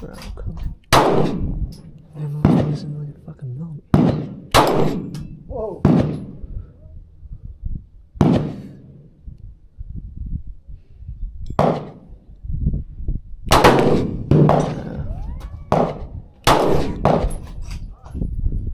Bro,